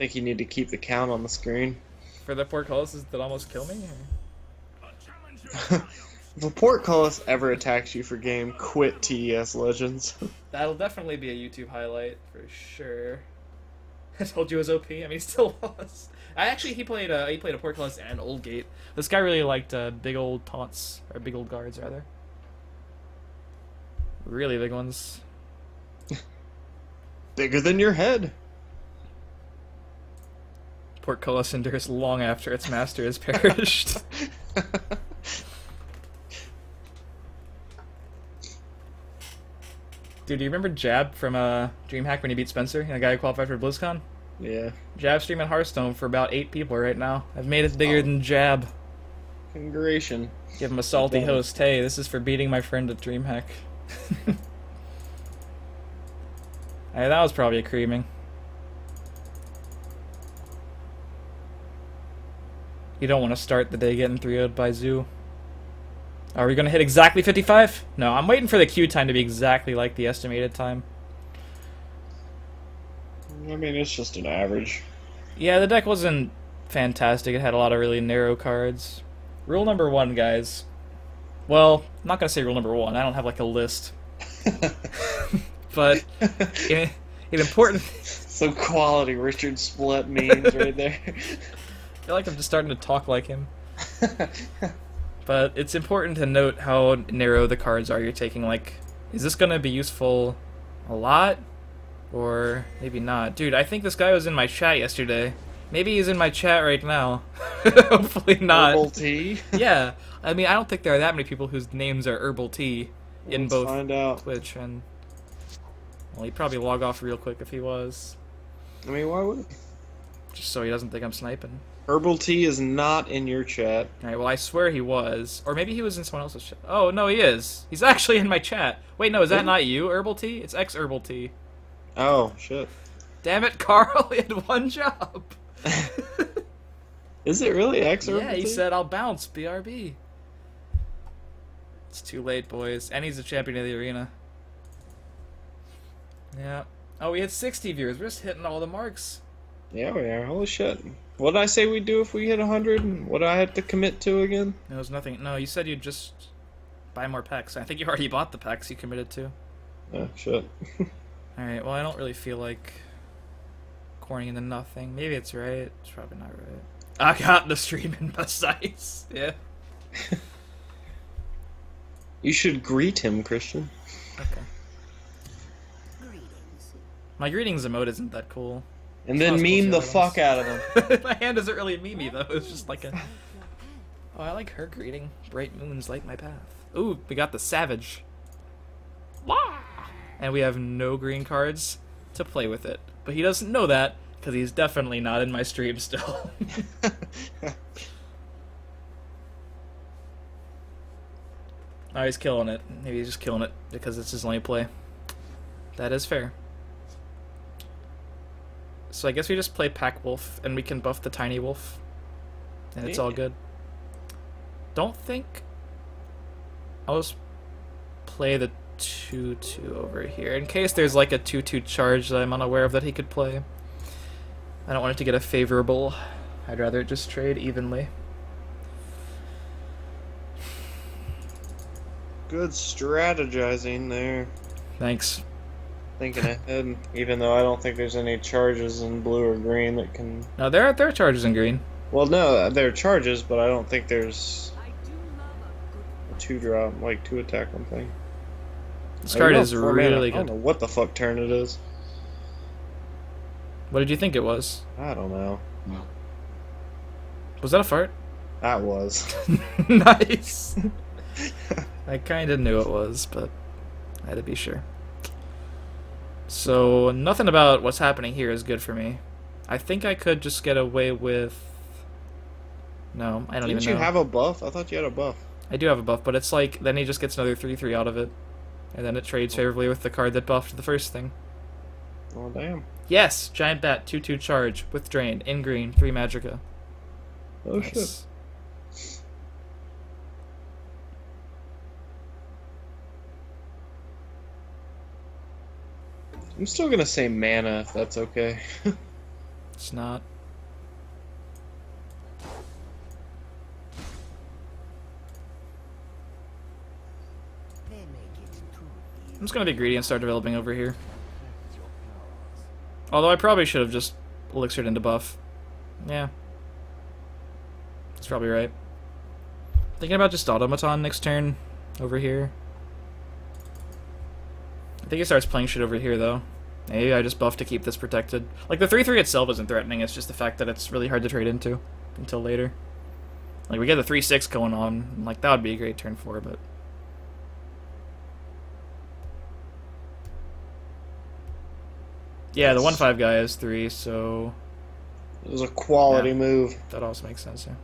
think you need to keep the count on the screen. For the portcullises that almost kill me? if a portcullis ever attacks you for game, quit TES Legends. That'll definitely be a YouTube highlight for sure. I told you it was OP. I mean, he still lost. I actually he played uh, he played a portcullis and old gate. This guy really liked uh, big old taunts or big old guards rather. Really big ones. Bigger than your head. Portcullis endures long after its master has perished. Dude, do you remember Jab from uh, DreamHack when he beat Spencer, the guy who qualified for BlizzCon? yeah. Jab streaming Hearthstone for about eight people right now. I've made it bigger Oh. than Jab. Congratulations. Give him a salty Damn. host. Hey, this is for beating my friend at DreamHack. hey, that was probably a creaming. You don't want to start the day getting 3 0'd by Zoo. Are we going to hit exactly 55? No, I'm waiting for the queue time to be exactly like the estimated time. I mean, it's just an average. Yeah, the deck wasn't fantastic. It had a lot of really narrow cards. Rule number one, guys. Well, I'm not gonna say rule number one. I don't have like a list, but in important. Some quality Richard Splett memes right there. I feel like I'm just starting to talk like him. But it's important to note how narrow the cards are you're taking. Like, is this gonna be useful a lot, or maybe not? Dude, I think this guy was in my chat yesterday. Maybe he's in my chat right now. Hopefully not. Herbal tea. yeah, I mean, I don't think there are that many people whose names are Herbal Tea in Let's both find out. Twitch and. Well, he'd probably log off real quick if he was, I mean, why would he? just so he doesn't think I'm sniping. Herbal tea is not in your chat? All right, well, I swear he was, or maybe he was in someone else's chat. Oh no, he is. He's actually in my chat. Wait, no, is that not you, Herbal Tea? It's ex Herbal Tea. Oh shit. Damn it, Carl! He had one job. Is it really X herbal yeah, he tea? said I'll bounce. BRB. It's too late, boys. And he's the champion of the arena. Yeah. Oh, we had 60 viewers. We're just hitting all the marks. Yeah, we are. Holy shit. What did I say we'd do if we hit 100? What do I have to commit to again? No, there's nothing. No, you said you'd just buy more packs. I think you already bought the packs you committed to. Oh, shit. Alright, well, I don't really feel like corning into nothing. Maybe it's right. It's probably not right. I got the stream in precise. Yeah. You should greet him, Christian. Okay. My greetings emote isn't that cool. And then as cool as meme the the fuck out of them. my hand doesn't really mean me though. It's just like a. Oh, I like her greeting. Bright moons light my path. Ooh, we got the savage. Wah! And we have no green cards to play with it. But he doesn't know that because he's definitely not in my stream still. oh, he's killing it. Maybe he's just killing it because it's his only play. That is fair. So I guess we just play Pack Wolf and we can buff the Tiny Wolf. And it's all good. Don't think. I'll just play the 2 2 over here in case there's like a 2 2 charge that I'm unaware of that he could play. I don't want it to get a favorable. I'd rather just trade evenly. Good strategizing there. Thanks. Thinking ahead, even though I don't think there's any charges in blue or green that can. No, there are, there are charges in green. Well, no, there are charges, but I don't think there's a two drop, like two attack one thing. This card is really really I don't know what the fuck turn it is. What did you think it was? I don't know. Was that a fart? That was. nice. I kind of knew it was, but I had to be sure. So nothing about what's happening here is good for me. I think I could just get away with. No, I don't Didn't even you have a buff? I thought you had a buff. I do have a buff, but it's like then he just gets another three three out of it, and then it trades favorably with the card that buffed the first thing. Oh damn. Yes, giant bat two two charge with drain in green three magica. Oh shit. I'm still gonna say mana if that's okay. it's not. I'm just gonna be greedy and start developing over here. Although I probably should have just elixired into buff. Yeah. That's probably right. Thinking about just automaton next turn over here. I think he starts playing shit over here though. Maybe I just buff to keep this protected. Like the 3-3 itself isn't threatening, it's just the fact that it's really hard to trade into until later. Like we get the 3-6 going on, like that would be a great turn 4, but Yeah, the one five guy is three, so it was a quality Yeah. move. that also makes sense. Yeah.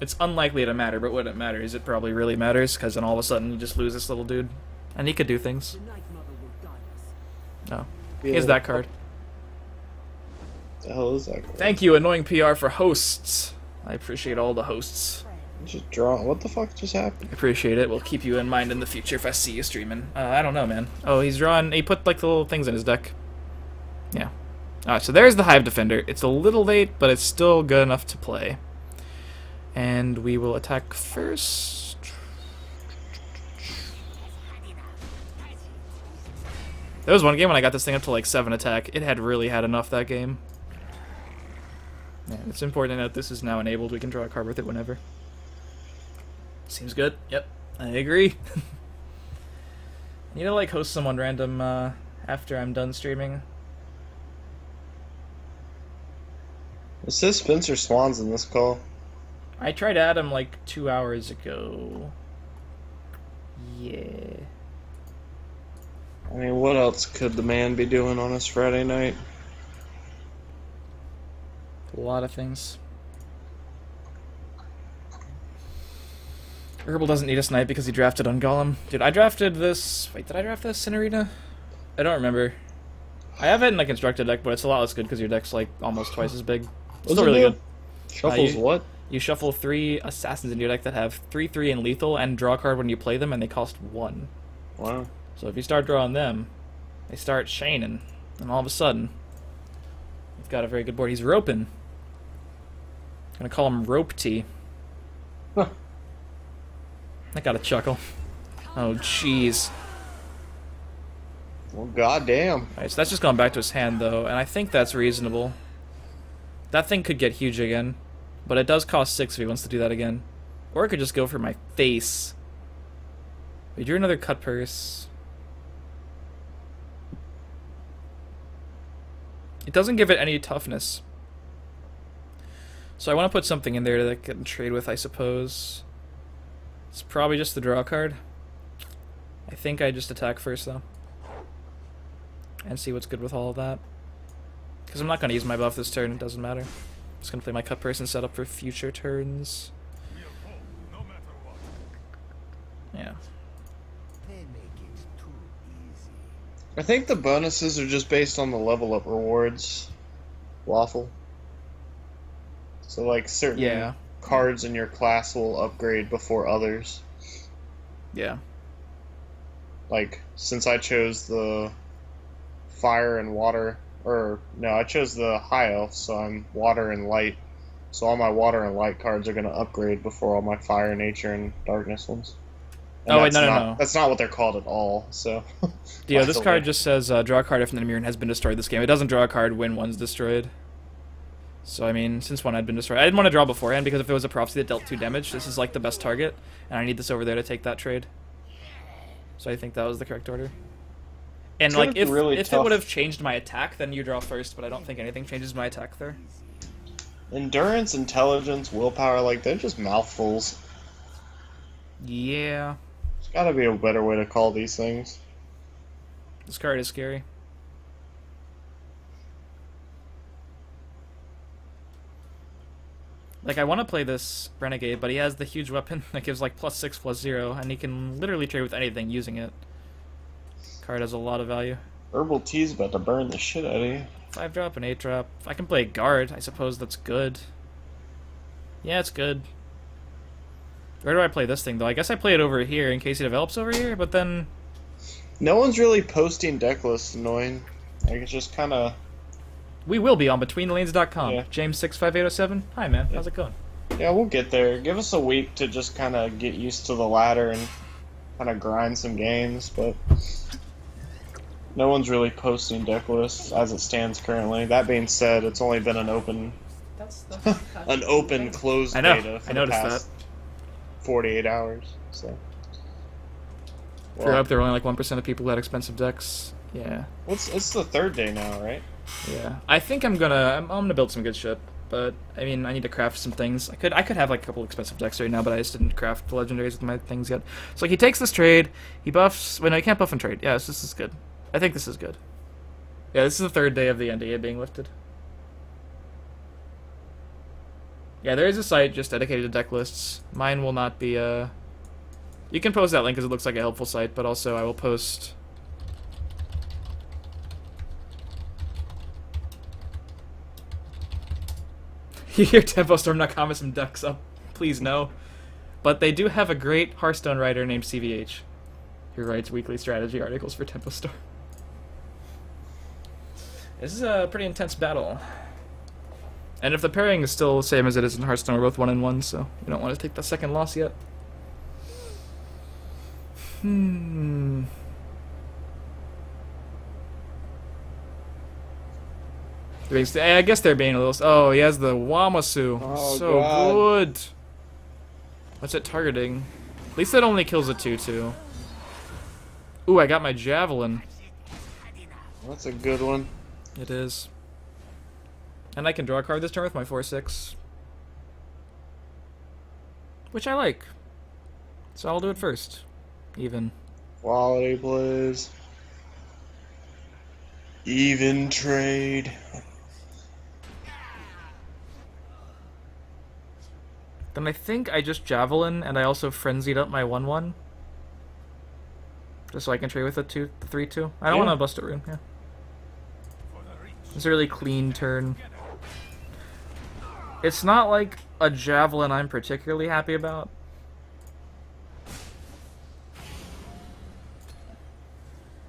It's unlikely to matter, but when it matters, it probably really matters because then all of a sudden you just lose this little dude, and he could do things. No, here's that card. The hell is that? Card? Thank you, annoying PR for hosts. I appreciate all the hosts. Just draw. What the fuck just happened? Appreciate it. We'll keep you in mind in the future if I see you streaming. Uh, I don't know, man. Oh, he's drawing. He put like the little things in his deck. Yeah. Alright, so there's the Hive Defender. It's a little late, but it's still good enough to play. And we will attack first. There was one game when I got this thing up to like 7 attack. It had really had enough that game. Yeah, it's important to note this is now enabled. We can draw a card with it whenever. Seems good. Yep, I agree. you know, like host someone random uh, after I'm done streaming. It says Spencer Swans in this call. I tried to add him like two hours ago. Yeah. I mean, what else could the man be doing on his Friday night? A lot of things. Herbal doesn't need a snipe because he drafted on Golem. Dude, I drafted this. Wait, did I draft this in Arena? I don't remember. I have it in a constructed deck, but it's a lot less good because your deck's like almost twice as big. What's Still really good. Shuffles uh, you- what? You shuffle three assassins in your deck that have three, three, and lethal, and draw a card when you play them, and they cost one. Wow. So if you start drawing them, they start shining, and all of a sudden, you've got a very good board. He's roping. I'm Gonna call him Rope T. Huh. I got a chuckle. Oh, jeez. Well, goddamn. Alright, so that's just going back to his hand, though, and I think that's reasonable. That thing could get huge again, but it does cost six if he wants to do that again. Or it could just go for my face. We drew another cut purse. It doesn't give it any toughness. So I want to put something in there that I can trade with, I suppose. It's probably just the draw card. I think I just attack first, though and see what's good with all of that. Because I'm not going to use my buff this turn, it doesn't matter. I'm just going to play my cut person set up for future turns. Yeah. I think the bonuses are just based on the level up rewards. Waffle. So, like, certain Yeah. cards in your class will upgrade before others. Yeah. Like, since I chose the fire and water, or no, I chose the high elf, so I'm water and light. So all my water and light cards are going to upgrade before all my fire, nature, and darkness ones. And Oh, wait, no, no, not- no. That's not what they're called at all. So. Yeah, this card just says uh, draw a card if an enemy has been destroyed this game. It doesn't draw a card when one's destroyed. So, I mean, since one had been destroyed. I didn't want to draw beforehand because if it was a prophecy that dealt 2 damage, this is like the best target. And I need this over there to take that trade. So I think that was the correct order. And, It's like, if, really if it would have changed my attack, then you draw first, but I don't think anything changes my attack there. Endurance, intelligence, willpower, like they're just mouthfuls. Yeah. There's got to be a better way to call these things. This card is scary. Like, I want to play this Renegade, but he has the huge weapon that gives, like, plus 6, plus 0, and he can literally trade with anything using it. Card has a lot of value. Herbal tea's about to burn the shit out of you. 5 drop and 8 drop. I can play guard, I suppose that's good. Yeah, it's good. Where do I play this thing, though? I guess I play it over here in case he develops over here, but then... No one's really posting deck lists, annoying. Like it's just kind of We will be on betweenthelines.com. Yeah. James65807. Hi, man. How's it going? Yeah, we'll get there. Give us a week to just kind of get used to the ladder and kind of grind some games, but no one's really posting deck lists as it stands currently. That being said, it's only been an open That's, an open closed I know. beta for I the noticed past 48 hours. So Grew up, there only like 1% of people who had expensive decks. Yeah. It's it's the third day now, right? Yeah. I think I'm gonna I'm, I'm gonna build some good shit. But I mean, I need to craft some things. I could I could have like a couple expensive decks right now, but I just didn't craft the legendaries with my things yet. So like, he takes this trade, he buffs. Wait, no, he can't buff and trade. Yeah, this, this is good. I think this is good. Yeah, this is the third day of the NDA being lifted. Yeah, there is a site just dedicated to deck lists. Mine will not be. Uh, you can post that link because it looks like a helpful site, but also I will post. You hear TempoStorm.com has some ducks up. Please no. But they do have a great Hearthstone writer named CVH who writes weekly strategy articles for TempoStorm. This is a pretty intense battle. And if the pairing is still the same as it is in Hearthstone, we're both one and one, so we don't want to take the second loss yet. Hmm. I guess they're being a little. Oh, he has the Wamasu. Oh, so God. good. What's it targeting? At least that only kills a 2 2. Ooh, I got my Javelin. That's a good one. It is. And I can draw a card this turn with my 4 6. Which I like. So I'll do it first. Even. Quality plays. Even trade. Then I think I just Javelin and I also frenzied up my 1 1. Just so I can trade with a 2 3 2. I don't Yeah. want to bust a rune, yeah. It's a really clean turn. It's not like a Javelin I'm particularly happy about.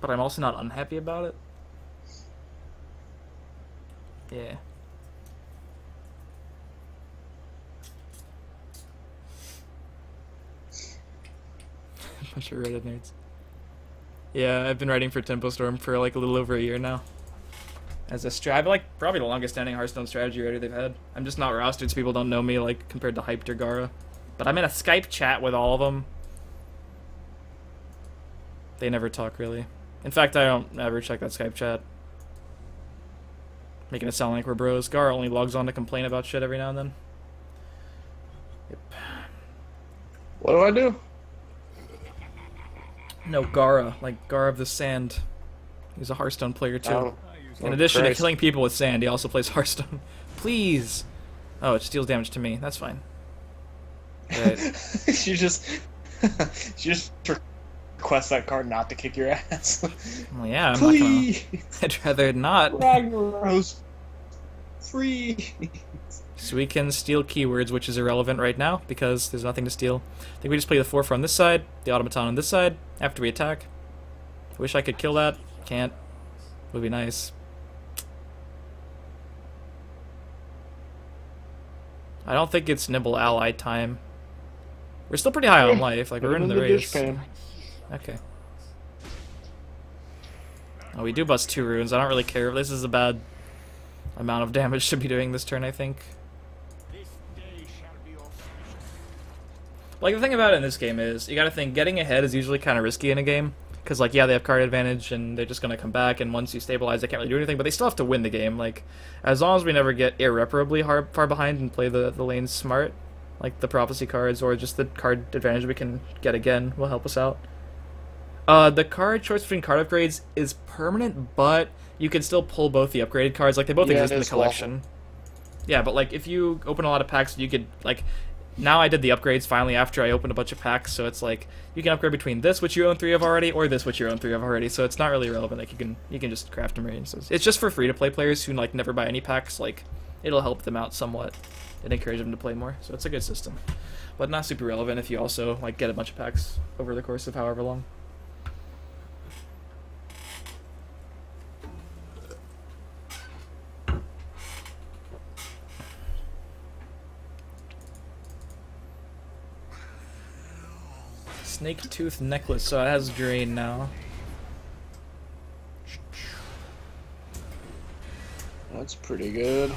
But I'm also not unhappy about it. Yeah. Bunch of Reddit nerds. Yeah, I've been writing for Tempo Storm for like a little over a year now. As a strat, like probably the longest standing Hearthstone strategy writer they've had. I'm just not rostered, so people don't know me like compared to Hyped or Gaara. But I'm in a Skype chat with all of them. They never talk really. In fact, I don't ever check that Skype chat. Making it sound like we're bros. Gar only logs on to complain about shit every now and then. Yep. What do I do? No, Gaara, like Gaara of the Sand. He's a Hearthstone player too. In oh, addition Christ. to killing people with sand, he also plays Hearthstone. Please. Oh, it steals damage to me. That's fine. Right. you just you just request that card not to kick your ass. Well, yeah, I'm not gonna. Please, I'd rather not. Ragnaros, free. So we can steal keywords, which is irrelevant right now because there's nothing to steal. I think we just play the Forefront on this side, the Automaton on this side, after we attack. Wish I could kill that. Can't. Would be nice. I don't think it's Nimble ally time. We're still pretty high on life, like we're in the race. Okay. Oh, we do bust two runes. I don't really care. This is a bad amount of damage to be doing this turn, I think. Like, the thing about it in this game is, you gotta think, getting ahead is usually kind of risky in a game. Because, like, yeah, they have card advantage, and they're just gonna come back, and once you stabilize, they can't really do anything, but they still have to win the game. Like, as long as we never get irreparably hard, far behind and play the, the lanes smart, like the prophecy cards, or just the card advantage we can get again will help us out. Uh, the card choice between card upgrades is permanent, but you can still pull both the upgraded cards. Like they both Yeah, exist in the collection. Yeah, but like if you open a lot of packs, you could like. Now I did the upgrades finally after I opened a bunch of packs, so it's like you can upgrade between this which you own three of already, or this which you own three of already. So it's not really relevant. Like you can you can just craft? So it's just for free to play players who like never buy any packs. Like it'll help them out somewhat and encourage them to play more. So it's a good system, but not super relevant if you also like get a bunch of packs over the course of however long. Snake tooth necklace, so it has drain now. That's pretty good.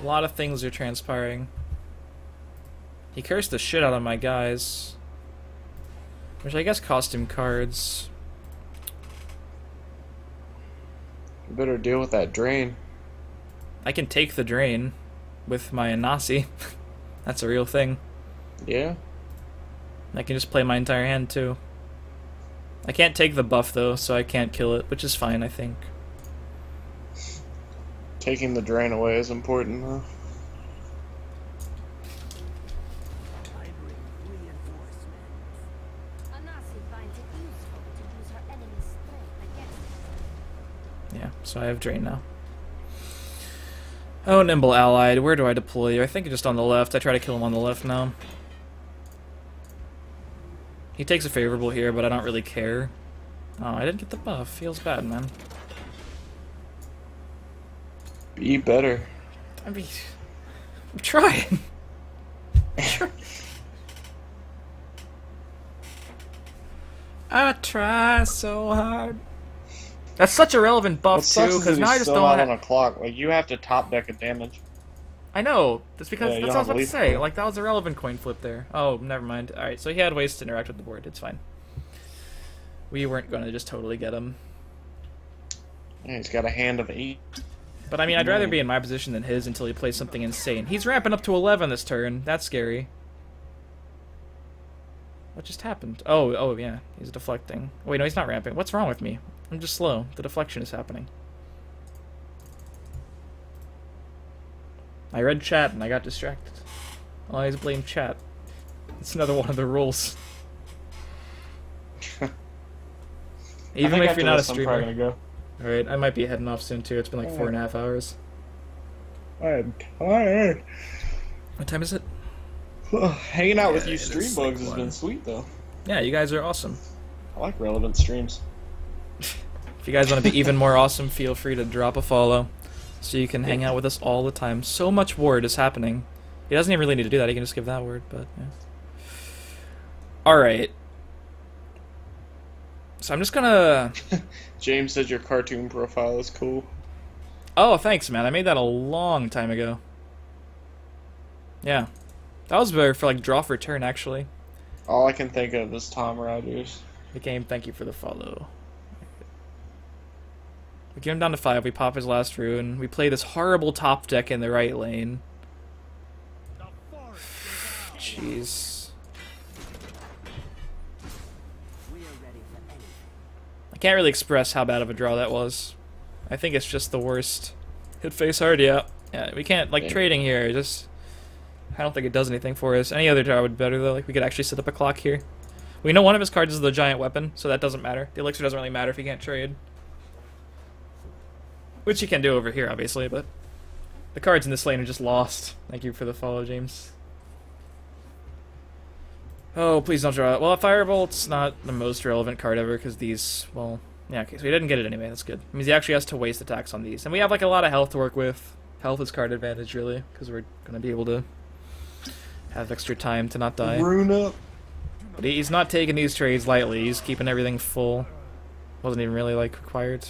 A lot of things are transpiring. He cursed the shit out of my guys. Which I guess cost him cards. You better deal with that drain. I can take the drain with my Anasi. That's a real thing. Yeah? I can just play my entire hand too. I can't take the buff though, so I can't kill it, which is fine, I think. Taking the drain away is important, though. I bring reinforcements. Anasi finds it useful to use her enemy's strength against Yeah, so I have drain now. Oh, Nimble Allied, where do I deploy you? I think just on the left. I try to kill him on the left now. He takes a favorable here, but I don't really care. Oh, I didn't get the buff. Feels bad, man. Be better. I mean, I'm trying. I try so hard. That's such a relevant buff too, because now I just don't. have... on a clock. Like you have to top deck a damage. I know. That's because Yeah, that's what I was about to say. Like that was a relevant coin flip there. Oh, never mind. All right, so he had ways to interact with the board. It's fine. We weren't going to just totally get him. Yeah, he's got a hand of eight. But I mean, I'd rather be in my position than his until he plays something insane. He's ramping up to 11 this turn. That's scary. What just happened? Oh, oh yeah, he's deflecting. Wait, no, he's not ramping. What's wrong with me? I'm just slow. The deflection is happening. I read chat and I got distracted. Always blame chat. It's another one of the rules. Even if you're not a this, I'm streamer. gonna Alright, I might be heading off soon too. It's been like four and a half hours. I'm tired. What time is it? Hanging out with you it is stream like bugs has been sweet though. Yeah, you guys are awesome. I like relevant streams. If you guys want to be even more awesome, feel free to drop a follow so you can hang out with us all the time. So much word is happening. He doesn't even really need to do that. He can just give that word, but yeah. All right. So I'm just gonna. James says your cartoon profile is cool. Oh, thanks, man. I made that a long time ago. Yeah, that was better for like draw for turn actually. All I can think of is Tom Rogers. The game. Thank you for the follow. We get him down to five. We pop his last rune. We play this horrible top deck in the right lane. Jeez. We are ready for anything. I can't really express how bad of a draw that was. I think it's just the worst. Hit face hard, yeah. Yeah, we can't, like, Yeah. trading here, just... I don't think it does anything for us. Any other draw would be better, though. Like, we could actually set up a clock here. We know one of his cards is the giant weapon, so that doesn't matter. The elixir doesn't really matter if he can't trade. Which he can do over here, obviously, but... The cards in this lane are just lost. Thank you for the follow, James. Oh, please don't draw it. Well, a Firebolt's not the most relevant card ever, because these, well, yeah, okay, so he didn't get it anyway, that's good. It means he actually has to waste attacks on these. And we have, like, a lot of health to work with. Health is card advantage, really, because we're going to be able to have extra time to not die. Rune up. But he's not taking these trades lightly, he's keeping everything full. Wasn't even really, like, required.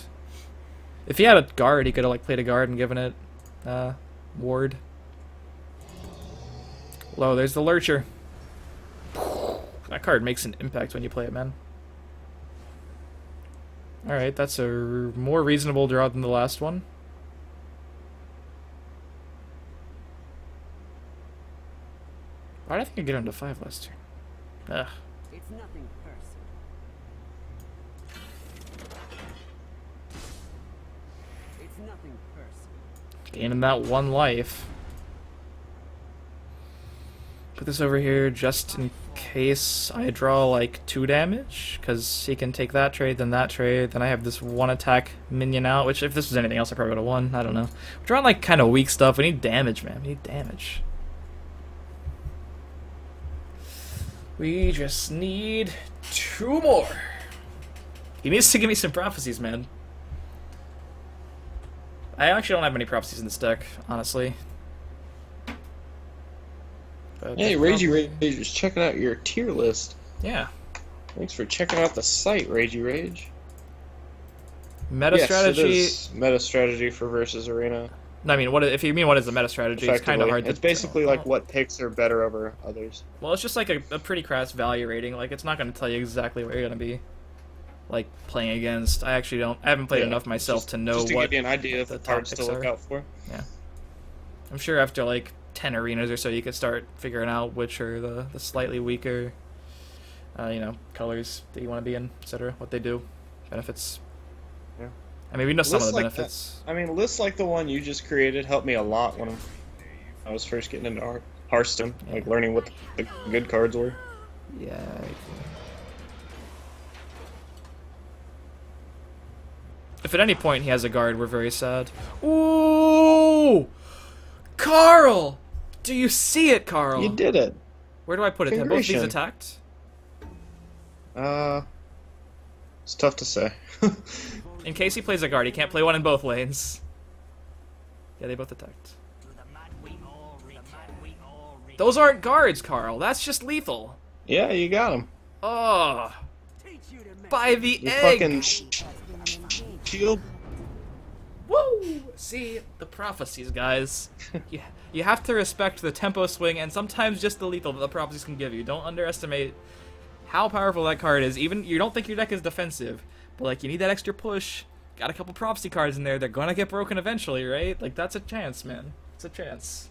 If he had a guard, he could have, like, played a guard and given it, uh, ward. Low, there's the Lurcher. That card makes an impact when you play it, man. Alright, that's a more reasonable draw than the last one. Why did I think I'd get him to 5 last turn? Ugh. It's nothing personal. It's nothing personal. Gaining that one life. Put this over here just in case I draw like two damage, because he can take that trade, then that trade, then I have this one attack minion out, which if this was anything else I probably would have won. I don't know. We're drawing like kind of weak stuff. We need damage, man. We need damage. We just need two more. He needs to give me some prophecies, man. I actually don't have many prophecies in this deck, honestly. But Hey, that's Ragy probably- Rager's checking out your tier list. Yeah. Thanks for checking out the site, Ragey Rage. Meta yes, strategy. It is meta strategy for versus arena. No, I mean, what if you mean what is the meta strategy? It's kind of Effectively. hard to. It's basically like what picks are better over others. Well, it's just like a, a pretty crass value rating. Like, it's not going to tell you exactly where you're going to be, like, playing against. I actually don't. I haven't played Yeah, enough myself just- to know just to what. give you an idea of the cards to look are. out for. Yeah, I'm sure after like ten arenas or so, you could start figuring out which are the, the slightly weaker, uh, you know, colors that you want to be in, etc. What they do, benefits. Yeah. I mean, we know some of Lists the like that- benefits. I mean, lists like the one you just created helped me a lot when I was first getting into Hear- Hearthstone, like learning what the good cards were. Yeah. If at any point he has a guard, we're very sad. Ooh! Carl! Do you see it, Carl? You did it. Where do I put it? Have both these attacked? Uh, it's tough to say. In case he plays a guard, he can't play one in both lanes. Yeah, they both attacked. To the mud we all reach. The mud we all reach. Those aren't guards, Carl. That's just lethal. yeah, you got him. Oh, Teach you to make by the You egg. fucking shield. Woo! See the prophecies, guys. you, you have to respect the tempo swing and sometimes just the lethal that the prophecies can give you. Don't underestimate how powerful that card is. Even you don't think your deck is defensive, but like you need that extra push. Got a couple prophecy cards in there. They're gonna get broken eventually, right? Like that's a chance, man. It's a chance.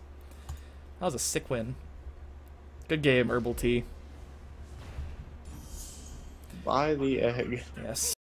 That was a sick win. Good game, Herbal Tea. By the egg. Yes.